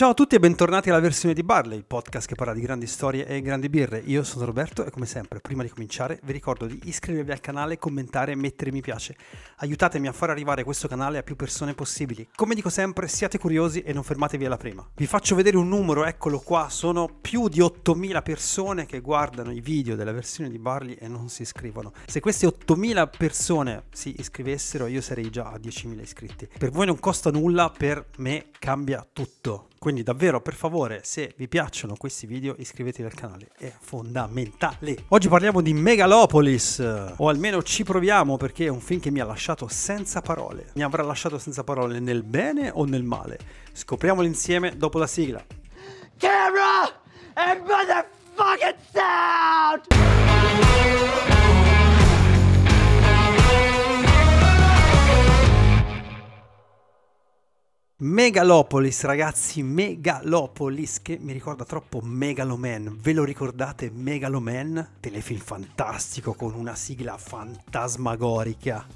Ciao a tutti e bentornati alla versione di Barley, il podcast che parla di grandi storie e grandi birre. Io sono Roberto e come sempre, prima di cominciare, vi ricordo di iscrivervi al canale, commentare e mettere mi piace. Aiutatemi a far arrivare questo canale a più persone possibili. Come dico sempre, siate curiosi e non fermatevi alla prima. Vi faccio vedere un numero, eccolo qua, sono più di 8000 persone che guardano i video della versione di Barley e non si iscrivono. Se queste 8000 persone si iscrivessero, io sarei già a 10.000 iscritti. Per voi non costa nulla, per me cambia tutto. Quindi davvero per favore se vi piacciono questi video iscrivetevi al canale, è fondamentale. Oggi parliamo di Megalopolis, o almeno ci proviamo perché è un film che mi ha lasciato senza parole. Mi avrà lasciato senza parole nel bene o nel male? Scopriamolo insieme dopo la sigla. Camera and motherfucking sound! Megalopolis, ragazzi, Megalopolis, che mi ricorda troppo Megaloman. Ve lo ricordate Megaloman? Telefilm fantastico con una sigla fantasmagorica.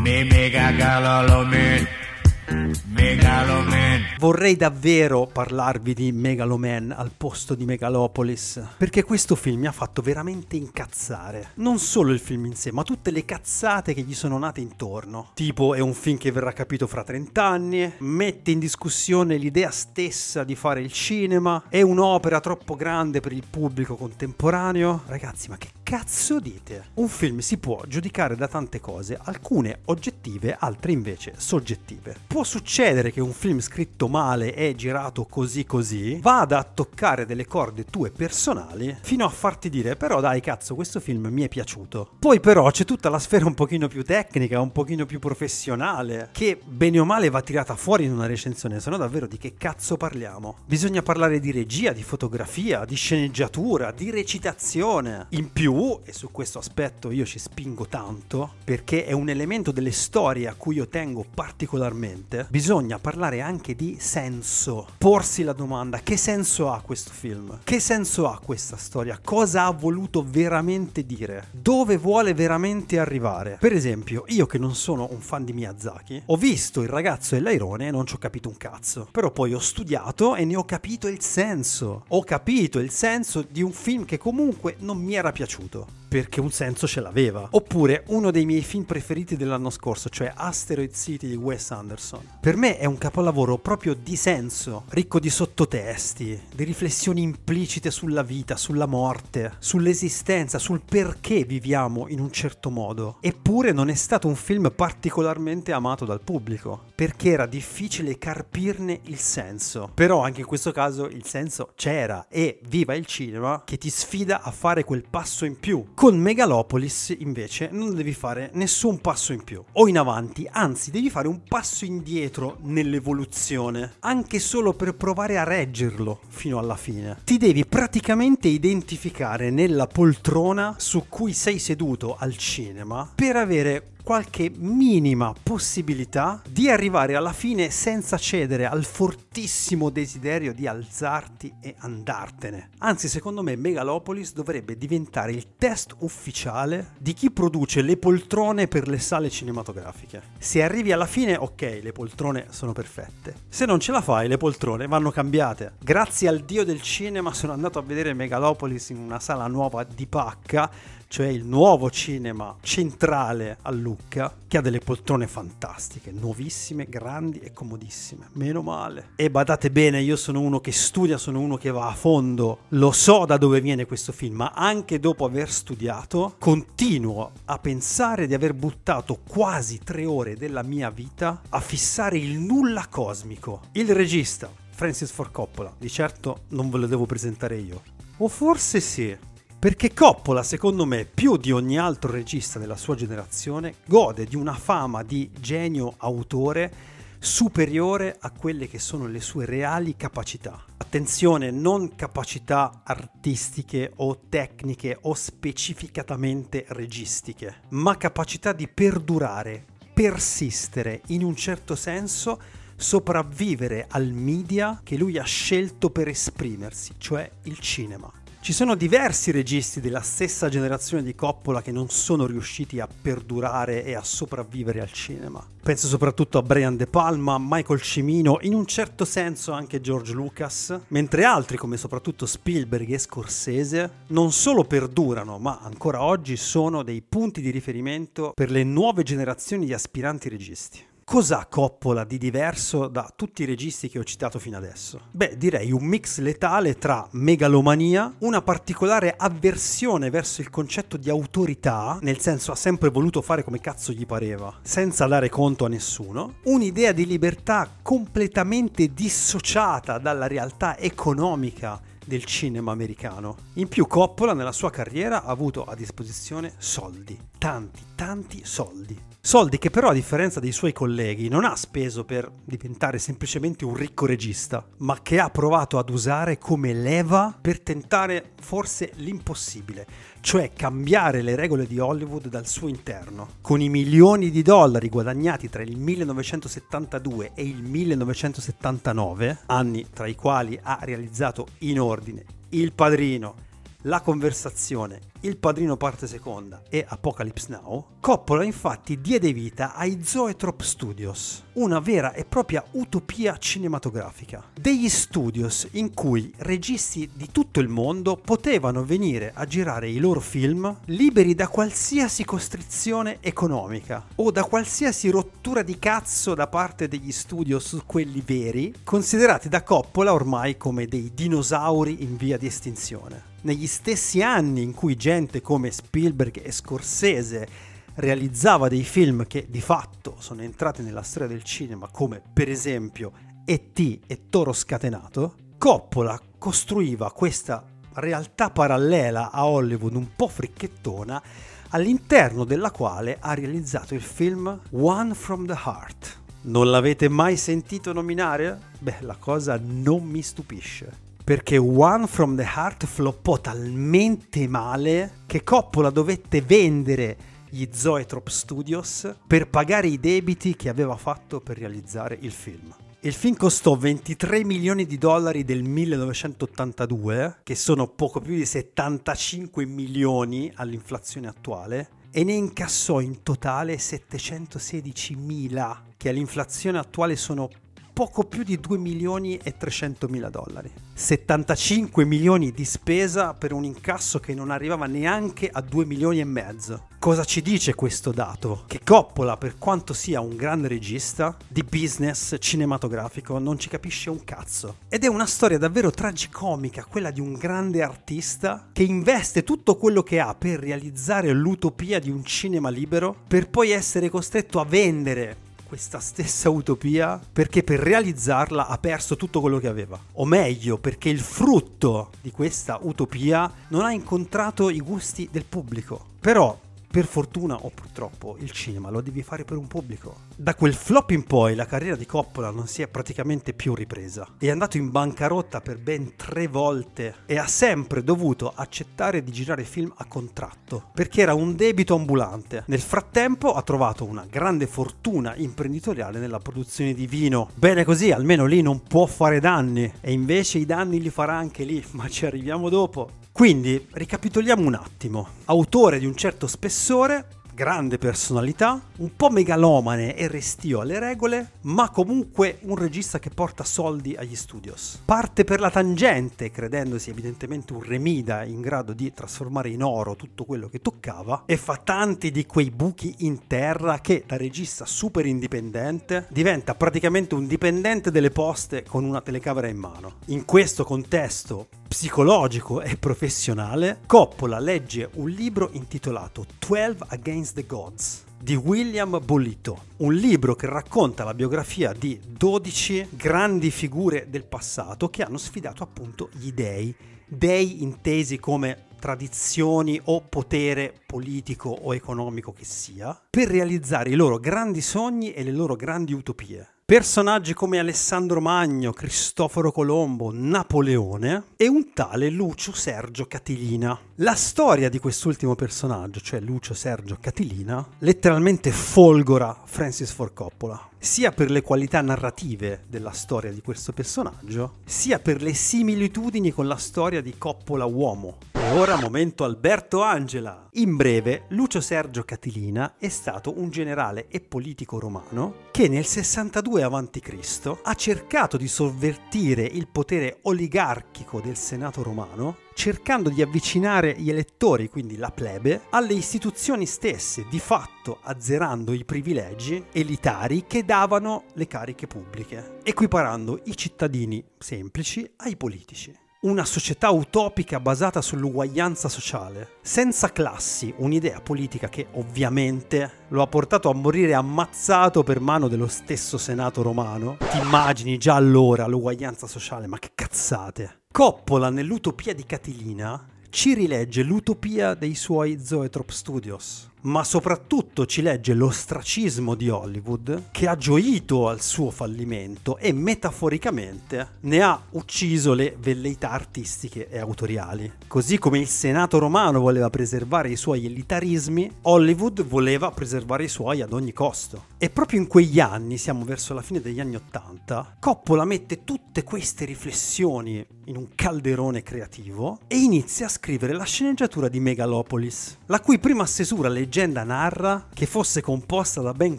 Me galolomen. Megaloman. Vorrei davvero parlarvi di Megaloman al posto di Megalopolis, perché questo film mi ha fatto veramente incazzare. Non solo il film in sé, ma tutte le cazzate che gli sono nate intorno. Tipo è un film che verrà capito fra 30 anni, mette in discussione l'idea stessa di fare il cinema, è un'opera troppo grande per il pubblico contemporaneo. Ragazzi, ma che cazzo dite? Un film si può giudicare da tante cose, alcune oggettive, altre invece soggettive. Può succedere che un film scritto male e girato così così vada a toccare delle corde tue personali fino a farti dire però dai cazzo questo film mi è piaciuto. Poi però c'è tutta la sfera un pochino più tecnica, un pochino più professionale che bene o male va tirata fuori in una recensione, se no davvero di che cazzo parliamo? Bisogna parlare di regia, di fotografia, di sceneggiatura, di recitazione. In più, e su questo aspetto io ci spingo tanto, perché è un elemento delle storie a cui io tengo particolarmente, bisogna parlare anche di senso. Porsi la domanda: che senso ha questo film? Che senso ha questa storia? Cosa ha voluto veramente dire? Dove vuole veramente arrivare? Per esempio, io che non sono un fan di Miyazaki, ho visto il ragazzo e l'airone e non ci ho capito un cazzo. Però poi ho studiato e ne ho capito il senso. Ho capito il senso di un film che comunque non mi era piaciuto minuto. Perché un senso ce l'aveva. Oppure uno dei miei film preferiti dell'anno scorso, cioè Asteroid City di Wes Anderson. Per me è un capolavoro proprio di senso, ricco di sottotesti, di riflessioni implicite sulla vita, sulla morte, sull'esistenza, sul perché viviamo in un certo modo. Eppure non è stato un film particolarmente amato dal pubblico, perché era difficile carpirne il senso. Però anche in questo caso il senso c'era e viva il cinema che ti sfida a fare quel passo in più. Con Megalopolis invece non devi fare nessun passo in più o in avanti, anzi devi fare un passo indietro nell'evoluzione, anche solo per provare a reggerlo fino alla fine. Ti devi praticamente identificare nella poltrona su cui sei seduto al cinema per avere qualche minima possibilità di arrivare alla fine senza cedere al fortissimo desiderio di alzarti e andartene. Anzi, secondo me Megalopolis dovrebbe diventare il test ufficiale di chi produce le poltrone per le sale cinematografiche. Se arrivi alla fine, ok, le poltrone sono perfette. Se non ce la fai, le poltrone vanno cambiate. Grazie al dio del cinema sono andato a vedere Megalopolis in una sala nuova di pacca cioè il nuovo cinema centrale a Lucca, che ha delle poltrone fantastiche, nuovissime, grandi e comodissime. Meno male. E badate bene, io sono uno che studia, sono uno che va a fondo, lo so da dove viene questo film, ma anche dopo aver studiato, continuo a pensare di aver buttato quasi tre ore della mia vita a fissare il nulla cosmico. Il regista, Francis Ford Coppola, di certo non ve lo devo presentare io. O forse sì, perché Coppola, secondo me, più di ogni altro regista della sua generazione, gode di una fama di genio autore superiore a quelle che sono le sue reali capacità. Attenzione, non capacità artistiche o tecniche o specificatamente registiche, ma capacità di perdurare, persistere in un certo senso sopravvivere al media che lui ha scelto per esprimersi, cioè il cinema. Ci sono diversi registi della stessa generazione di Coppola che non sono riusciti a perdurare e a sopravvivere al cinema. Penso soprattutto a Brian De Palma, Michael Cimino, in un certo senso anche George Lucas, mentre altri come soprattutto Spielberg e Scorsese non solo perdurano, ma ancora oggi sono dei punti di riferimento per le nuove generazioni di aspiranti registi. Cos'ha Coppola di diverso da tutti i registi che ho citato fino adesso? Beh, direi un mix letale tra megalomania, una particolare avversione verso il concetto di autorità, nel senso ha sempre voluto fare come cazzo gli pareva, senza dare conto a nessuno, un'idea di libertà completamente dissociata dalla realtà economica del cinema americano. In più Coppola nella sua carriera ha avuto a disposizione soldi, tanti, tanti soldi. Soldi che però a differenza dei suoi colleghi non ha speso per diventare semplicemente un ricco regista, ma che ha provato ad usare come leva per tentare forse l'impossibile, cioè cambiare le regole di Hollywood dal suo interno. Con i milioni di dollari guadagnati tra il 1972 e il 1979, anni tra i quali ha realizzato in ordine Il Padrino, La conversazione il Padrino parte seconda e Apocalypse Now, Coppola infatti diede vita ai Zoetrope Studios, una vera e propria utopia cinematografica. Degli studios in cui registi di tutto il mondo potevano venire a girare i loro film liberi da qualsiasi costrizione economica o da qualsiasi rottura di cazzo da parte degli studios, quelli veri, considerati da Coppola ormai come dei dinosauri in via di estinzione. Negli stessi anni in cui gente come Spielberg e Scorsese realizzava dei film che di fatto sono entrati nella storia del cinema, come per esempio E.T. e Toro Scatenato, Coppola costruiva questa realtà parallela a Hollywood un po' fricchettona all'interno della quale ha realizzato il film One from the Heart. Non l'avete mai sentito nominare? Beh, la cosa non mi stupisce perché One from the Heart floppò talmente male che Coppola dovette vendere gli Zoetrope Studios per pagare i debiti che aveva fatto per realizzare il film. Il film costò 23 milioni di dollari del 1982, che sono poco più di 75 milioni all'inflazione attuale, e ne incassò in totale 716 mila, che all'inflazione attuale sono poco più di 2 milioni e 300 mila dollari. 75 milioni di spesa per un incasso che non arrivava neanche a 2 milioni e mezzo. Cosa ci dice questo dato? Che Coppola, per quanto sia un grande regista di business cinematografico, non ci capisce un cazzo. Ed è una storia davvero tragicomica, quella di un grande artista che investe tutto quello che ha per realizzare l'utopia di un cinema libero, per poi essere costretto a vendere questa stessa utopia perché per realizzarla ha perso tutto quello che aveva. O meglio, perché il frutto di questa utopia non ha incontrato i gusti del pubblico. Però per fortuna o purtroppo il cinema lo devi fare per un pubblico. Da quel flop in poi la carriera di Coppola non si è praticamente più ripresa. È andato in bancarotta per ben tre volte e ha sempre dovuto accettare di girare film a contratto perché era un debito ambulante. Nel frattempo ha trovato una grande fortuna imprenditoriale nella produzione di vino. Bene così, almeno lì non può fare danni e invece i danni li farà anche lì, ma ci arriviamo dopo. Quindi, ricapitoliamo un attimo. Autore di un certo spessore, grande personalità, un po' megalomane e restio alle regole, ma comunque un regista che porta soldi agli studios. Parte per la tangente, credendosi evidentemente un remida in grado di trasformare in oro tutto quello che toccava, e fa tanti di quei buchi in terra che da regista super indipendente diventa praticamente un dipendente delle poste con una telecamera in mano. In questo contesto psicologico e professionale, Coppola legge un libro intitolato 12 Against the Gods di William Bolito, un libro che racconta la biografia di 12 grandi figure del passato che hanno sfidato appunto gli dei, dei intesi come tradizioni o potere politico o economico che sia, per realizzare i loro grandi sogni e le loro grandi utopie. Personaggi come Alessandro Magno, Cristoforo Colombo, Napoleone e un tale Lucio Sergio Catilina. La storia di quest'ultimo personaggio, cioè Lucio Sergio Catilina, letteralmente folgora Francis Ford Coppola sia per le qualità narrative della storia di questo personaggio, sia per le similitudini con la storia di Coppola uomo. Ora momento Alberto Angela. In breve, Lucio Sergio Catilina è stato un generale e politico romano che nel 62 a.C. ha cercato di sovvertire il potere oligarchico del Senato romano cercando di avvicinare gli elettori, quindi la plebe, alle istituzioni stesse, di fatto azzerando i privilegi elitari che davano le cariche pubbliche, equiparando i cittadini semplici ai politici. Una società utopica basata sull'uguaglianza sociale, senza classi, un'idea politica che ovviamente lo ha portato a morire ammazzato per mano dello stesso Senato romano. Ti immagini già allora l'uguaglianza sociale, ma che cazzate. Coppola nell'Utopia di Catilina ci rilegge l'utopia dei suoi Zoetrop Studios, ma soprattutto ci legge l'ostracismo di Hollywood che ha gioito al suo fallimento e metaforicamente ne ha ucciso le velleità artistiche e autoriali. Così come il Senato romano voleva preservare i suoi elitarismi, Hollywood voleva preservare i suoi ad ogni costo. E proprio in quegli anni, siamo verso la fine degli anni Ottanta, Coppola mette tutte queste riflessioni in un calderone creativo e inizia a scrivere la sceneggiatura di Megalopolis, la cui prima stesura legge leggenda narra che fosse composta da ben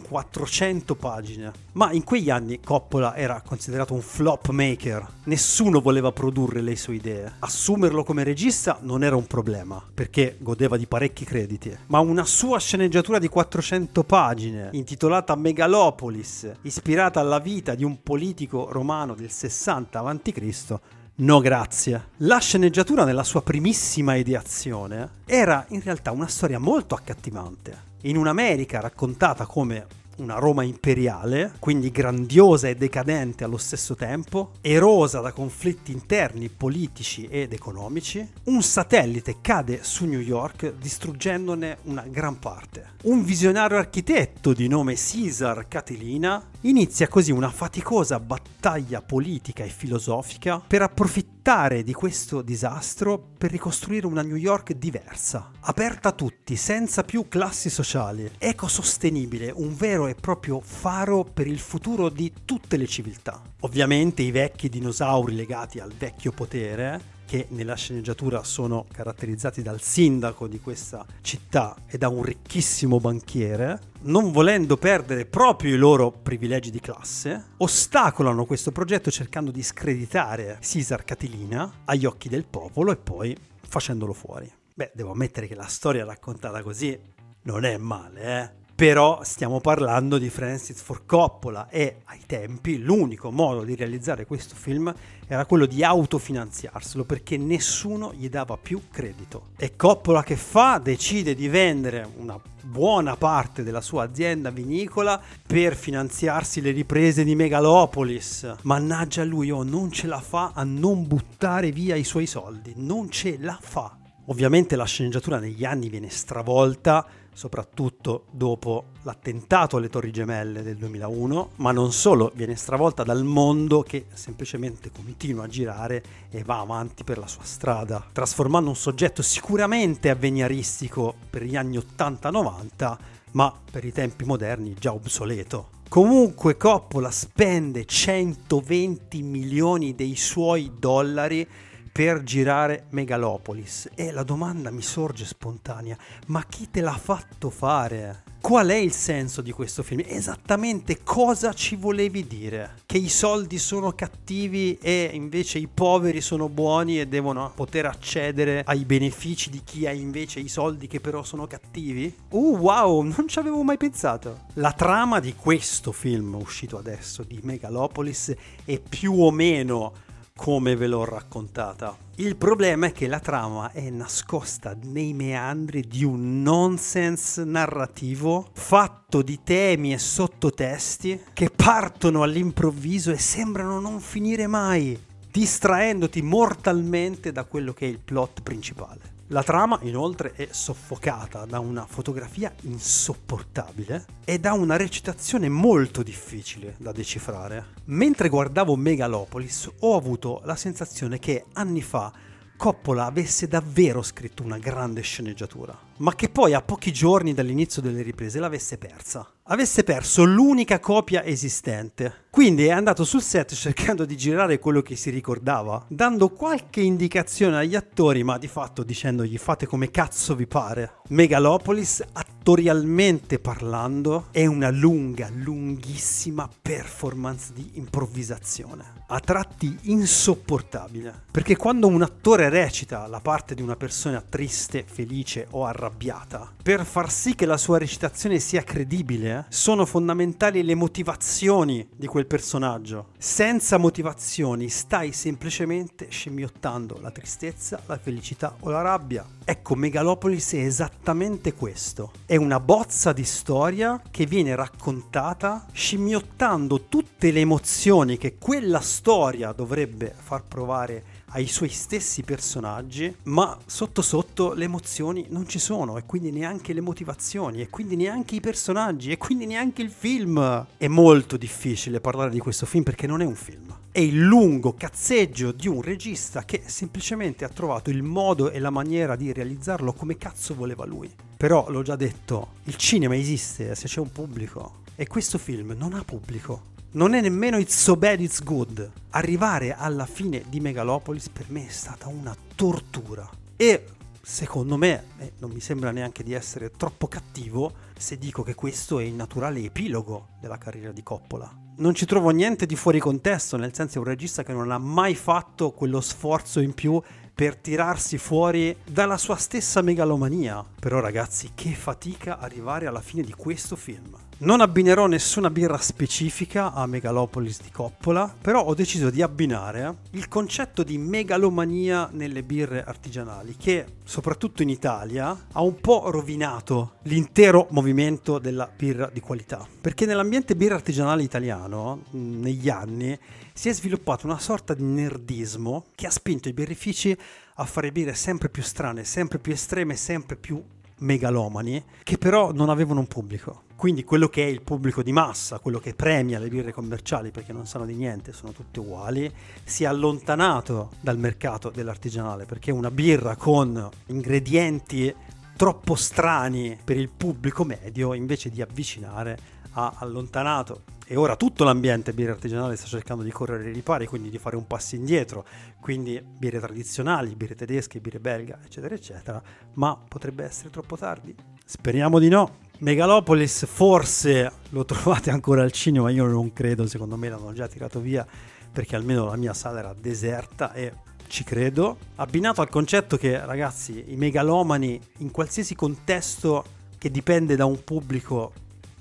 400 pagine, ma in quegli anni Coppola era considerato un flop maker, nessuno voleva produrre le sue idee. Assumerlo come regista non era un problema, perché godeva di parecchi crediti, ma una sua sceneggiatura di 400 pagine, intitolata Megalopolis, ispirata alla vita di un politico romano del 60 a.C., No grazie. La sceneggiatura nella sua primissima ideazione era in realtà una storia molto accattivante. In un'America raccontata come una Roma imperiale, quindi grandiosa e decadente allo stesso tempo, erosa da conflitti interni, politici ed economici, un satellite cade su New York distruggendone una gran parte. Un visionario architetto di nome Caesar Catilina inizia così una faticosa battaglia politica e filosofica per approfittare di questo disastro per ricostruire una New York diversa, aperta a tutti, senza più classi sociali, ecosostenibile, un vero e proprio faro per il futuro di tutte le civiltà. Ovviamente i vecchi dinosauri legati al vecchio potere che nella sceneggiatura sono caratterizzati dal sindaco di questa città e da un ricchissimo banchiere, non volendo perdere proprio i loro privilegi di classe, ostacolano questo progetto cercando di screditare Caesar Catilina agli occhi del popolo e poi facendolo fuori. Beh, devo ammettere che la storia raccontata così non è male, eh? Però stiamo parlando di Francis Ford Coppola e ai tempi l'unico modo di realizzare questo film era quello di autofinanziarselo perché nessuno gli dava più credito. E Coppola che fa? Decide di vendere una buona parte della sua azienda vinicola per finanziarsi le riprese di Megalopolis. Mannaggia lui, oh, non ce la fa a non buttare via i suoi soldi, non ce la fa. Ovviamente la sceneggiatura negli anni viene stravolta soprattutto dopo l'attentato alle Torri Gemelle del 2001, ma non solo, viene stravolta dal mondo che semplicemente continua a girare e va avanti per la sua strada, trasformando un soggetto sicuramente avveniristico per gli anni 80-90, ma per i tempi moderni già obsoleto. Comunque Coppola spende 120 milioni dei suoi dollari per girare Megalopolis e la domanda mi sorge spontanea, ma chi te l'ha fatto fare? Qual è il senso di questo film? Esattamente cosa ci volevi dire? Che i soldi sono cattivi e invece i poveri sono buoni e devono poter accedere ai benefici di chi ha invece i soldi che però sono cattivi? Uh, wow, non ci avevo mai pensato. La trama di questo film uscito adesso, di Megalopolis, è più o meno come ve l'ho raccontata. Il problema è che la trama è nascosta nei meandri di un nonsense narrativo fatto di temi e sottotesti che partono all'improvviso e sembrano non finire mai, distraendoti mortalmente da quello che è il plot principale. La trama inoltre è soffocata da una fotografia insopportabile e da una recitazione molto difficile da decifrare. Mentre guardavo Megalopolis ho avuto la sensazione che anni fa Coppola avesse davvero scritto una grande sceneggiatura, ma che poi a pochi giorni dall'inizio delle riprese l'avesse persa. Avesse perso l'unica copia esistente. Quindi è andato sul set cercando di girare quello che si ricordava, dando qualche indicazione agli attori, ma di fatto dicendogli fate come cazzo vi pare. Megalopolis, attorialmente parlando, è una lunga, lunghissima performance di improvvisazione. A tratti insopportabile. Perché quando un attore recita la parte di una persona triste, felice o arrabbiata, per far sì che la sua recitazione sia credibile, sono fondamentali le motivazioni di quel personaggio. Senza motivazioni stai semplicemente scimmiottando la tristezza, la felicità o la rabbia. Ecco, Megalopolis è esattamente questo. È una bozza di storia che viene raccontata scimmiottando tutte le emozioni che quella storia dovrebbe far provare ai suoi stessi personaggi, ma sotto sotto le emozioni non ci sono e quindi neanche le motivazioni e quindi neanche i personaggi e quindi neanche il film. È molto difficile parlare di questo film perché non è un film. È il lungo cazzeggio di un regista che semplicemente ha trovato il modo e la maniera di realizzarlo come cazzo voleva lui. Però l'ho già detto, il cinema esiste se c'è un pubblico e questo film non ha pubblico non è nemmeno It's So Bad It's Good. Arrivare alla fine di Megalopolis per me è stata una tortura. E secondo me, eh, non mi sembra neanche di essere troppo cattivo se dico che questo è il naturale epilogo della carriera di Coppola. Non ci trovo niente di fuori contesto, nel senso è un regista che non ha mai fatto quello sforzo in più per tirarsi fuori dalla sua stessa megalomania. Però ragazzi, che fatica arrivare alla fine di questo film. Non abbinerò nessuna birra specifica a Megalopolis di Coppola, però ho deciso di abbinare il concetto di megalomania nelle birre artigianali, che soprattutto in Italia ha un po' rovinato l'intero movimento della birra di qualità. Perché nell'ambiente birra artigianale italiano, negli anni, si è sviluppato una sorta di nerdismo che ha spinto i birrifici a fare birre sempre più strane, sempre più estreme, sempre più megalomani, che però non avevano un pubblico. Quindi quello che è il pubblico di massa, quello che premia le birre commerciali perché non sanno di niente, sono tutte uguali, si è allontanato dal mercato dell'artigianale perché una birra con ingredienti troppo strani per il pubblico medio invece di avvicinare ha allontanato e ora tutto l'ambiente birra artigianale sta cercando di correre ai ripari, quindi di fare un passo indietro, quindi birre tradizionali, birre tedesche, birre belga, eccetera, eccetera, ma potrebbe essere troppo tardi. Speriamo di no. Megalopolis forse lo trovate ancora al cinema, io non credo, secondo me l'hanno già tirato via perché almeno la mia sala era deserta e ci credo. Abbinato al concetto che ragazzi, i megalomani in qualsiasi contesto che dipende da un pubblico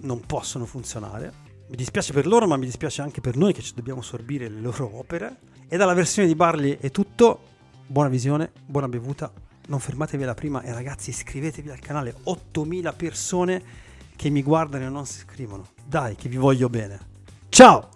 non possono funzionare. Mi dispiace per loro, ma mi dispiace anche per noi che ci dobbiamo sorbire le loro opere. E dalla versione di Barley è tutto. Buona visione, buona bevuta, non fermatevi alla prima e ragazzi iscrivetevi al canale 8000 persone che mi guardano e non si iscrivono dai che vi voglio bene ciao